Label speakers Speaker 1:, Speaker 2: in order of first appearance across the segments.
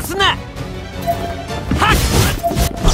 Speaker 1: すんな。はっ！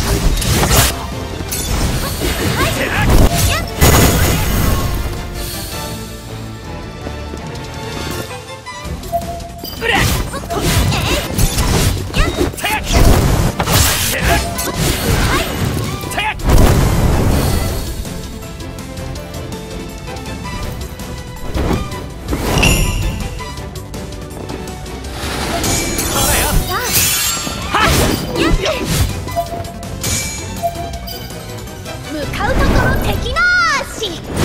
Speaker 2: し。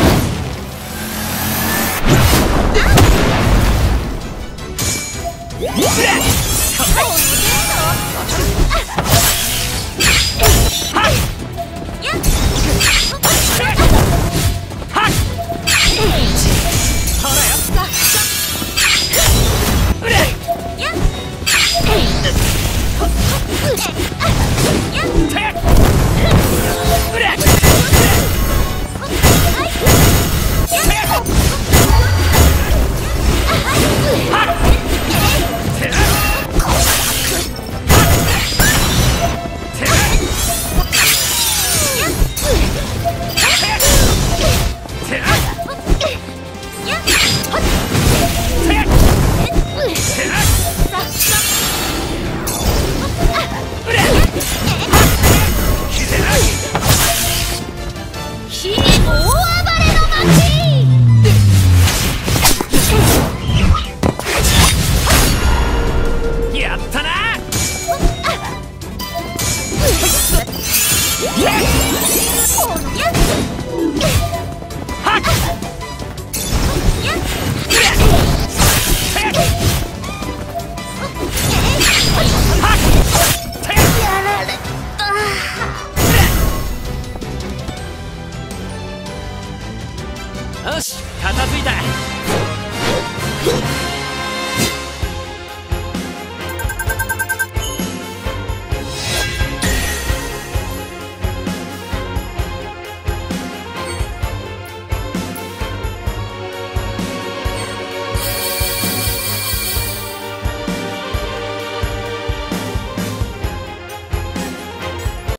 Speaker 1: よし片付いた。